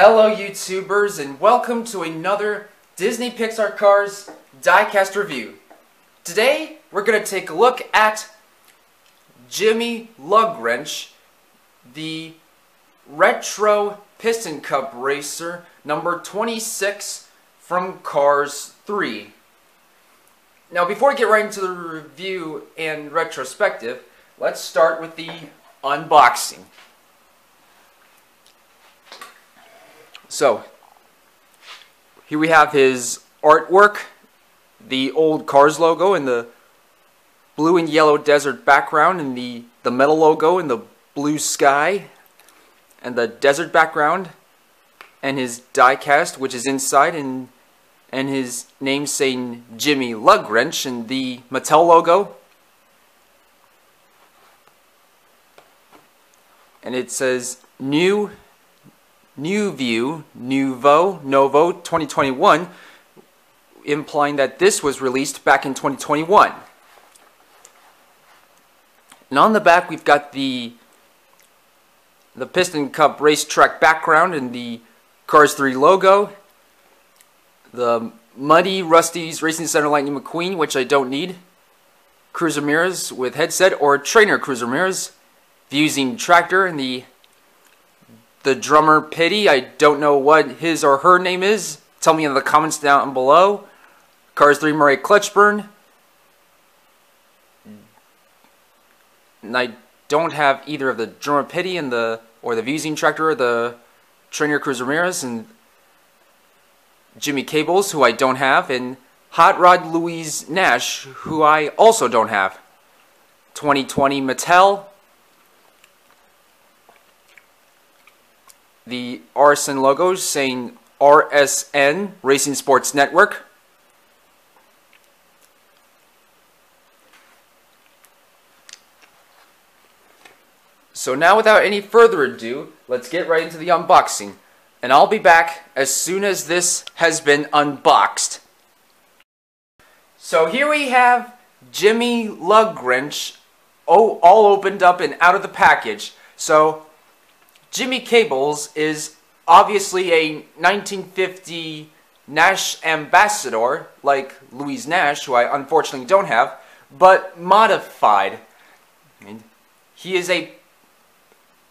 Hello YouTubers and welcome to another Disney Pixar Cars diecast review. Today we're going to take a look at Jimmy Lugwrench, the Retro Piston Cup Racer number 26 from Cars 3. Now before we get right into the review and retrospective, let's start with the unboxing. So, here we have his artwork, the old Cars logo in the blue and yellow desert background and the, the metal logo in the blue sky and the desert background and his diecast which is inside and and his name saying Jimmy Lugwrench and the Mattel logo and it says new New View, Nouveau, Novo 2021, implying that this was released back in 2021. And on the back, we've got the the Piston Cup racetrack background and the Cars 3 logo, the Muddy Rust-eze Racing Center Lightning McQueen, which I don't need, Cruz Ramirez with headset, or Trainer Cruz Ramirez, Fusing Tractor, and the the drummer Pity. I don't know what his or her name is. Tell me in the comments down below. Cars 3 Murray Clutchburn. And I don't have either of the drummer Pity and the or the Fusing Tractor or the Trainer Cruz Ramirez and Jimmy Cables, who I don't have, and Hot Rod Louise Nash, who I also don't have. 2020 Mattel, the RSN logos saying RSN, Racing Sports Network. So now without any further ado, let's get right into the unboxing. And I'll be back as soon as this has been unboxed. So here we have Jimmy Lugwrench oh, all opened up and out of the package. So Jimmy Cables is obviously a 1950 Nash ambassador, like Louise Nash, who I unfortunately don't have, but modified. he is a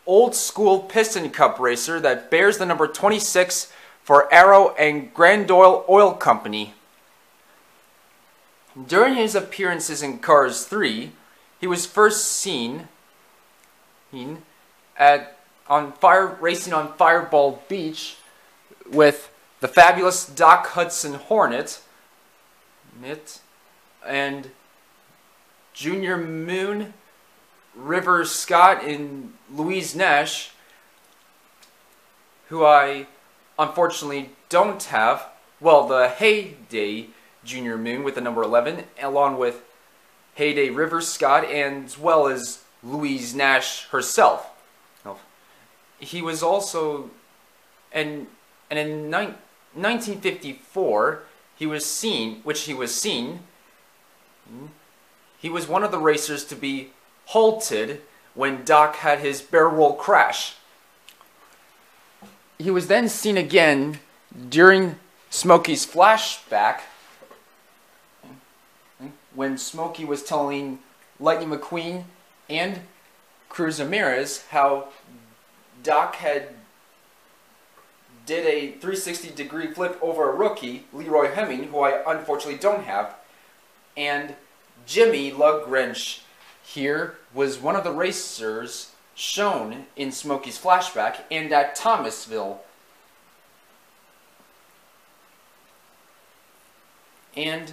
old school piston cup racer that bears the number 26 for Arrow and Oil Oil Company. During his appearances in Cars 3, he was first seen at on fire racing on Fireball Beach with the fabulous Doc Hudson Hornet and Junior Moon, River Scott, and Louise Nash, who I unfortunately don't have. Well, the Heyday Junior Moon with the number 11, along with Heyday River Scott, and as well as Louise Nash herself he was also, and and in ni 1954 he was seen, which he was seen. Hmm, he was one of the racers to be halted when Doc had his barrel roll crash. He was then seen again during Smokey's flashback when Smokey was telling Lightning McQueen and Cruz Ramirez how Doc had did a 360 degree flip over a rookie, Leroy Heming, who I unfortunately don't have, and Jimmy Lugwrench here was one of the racers shown in Smokey's flashback and at Thomasville. And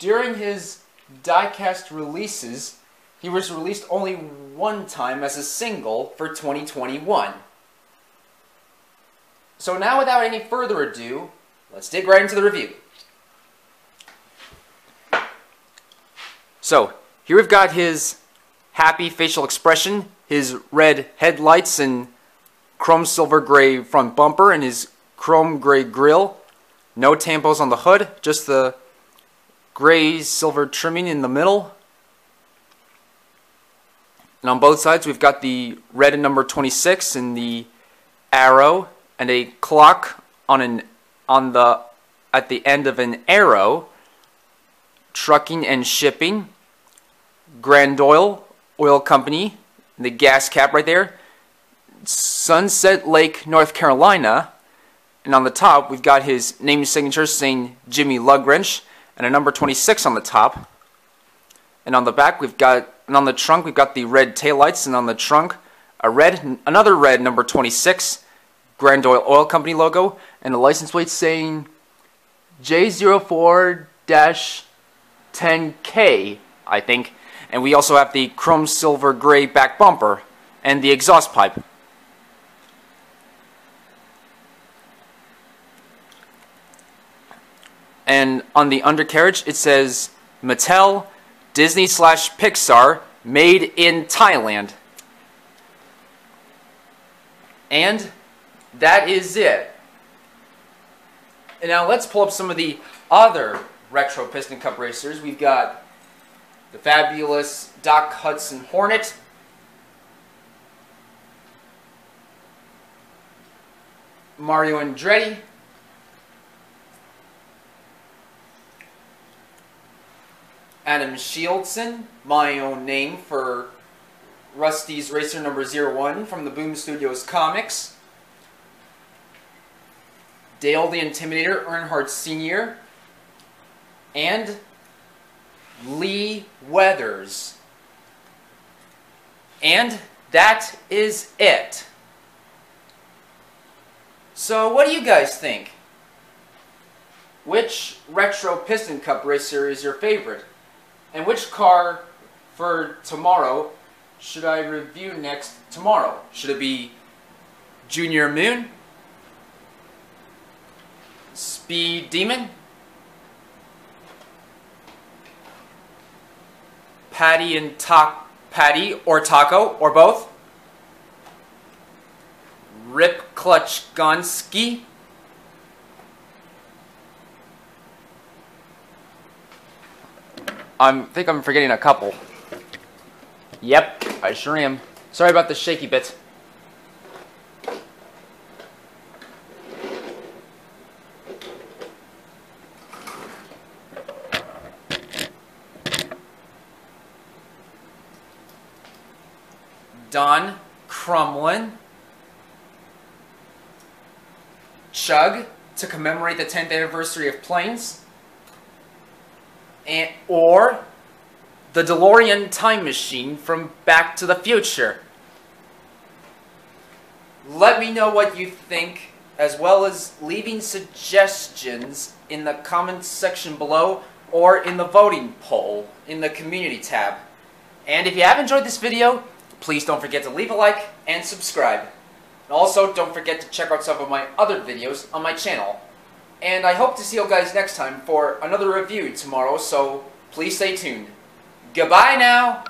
during his diecast releases, he was released only one time as a single for 2021. So now without any further ado, let's dig right into the review. So, here we've got his happy facial expression, his red headlights and chrome silver gray front bumper and his chrome gray grille. No tampos on the hood, just the gray silver trimming in the middle. And on both sides we've got the red number 26 and the arrow and a clock on an on the at the end of an arrow. Trucking and shipping. Grand Oil Oil Company, the gas cap right there. Sunset Lake, North Carolina. And on the top, we've got his name and signature saying Jimmy Lugwrench and a number 26 on the top. And on the back, we've got, and on the trunk, we've got the red taillights, and on the trunk, a red, another red number 26, Grand Oil Oil Company logo, and a license plate saying J04-10K, I think. And we also have the chrome silver gray back bumper and the exhaust pipe. And on the undercarriage, it says Mattel, Disney slash Pixar, made in Thailand. And that is it. And now let's pull up some of the other retro Piston Cup racers. We've got the fabulous Doc Hudson Hornet. Mario Andretti. Adam Shieldson, my own name for Rusty's Racer number 01 from the Boom Studios comics. Dale the Intimidator Earnhardt Sr. and Lee Weathers. And that is it. So what do you guys think? Which Retro Piston Cup racer is your favorite? And which car for tomorrow should I review next tomorrow? Should it be Junior Moon? Speed Demon? Patty and Ta Patty or Taco or both? Rip Clutchgoneski? I think I'm forgetting a couple. Yep, I sure am. Sorry about the shaky bit. Don Crumlin. Chug to commemorate the 10th anniversary of planes and, or the DeLorean time machine from Back to the Future. Let me know what you think, as well as leaving suggestions in the comments section below or in the voting poll in the community tab. And if you have enjoyed this video, please don't forget to leave a like and subscribe. And also, don't forget to check out some of my other videos on my channel. And I hope to see you guys next time for another review tomorrow, so please stay tuned. Goodbye now!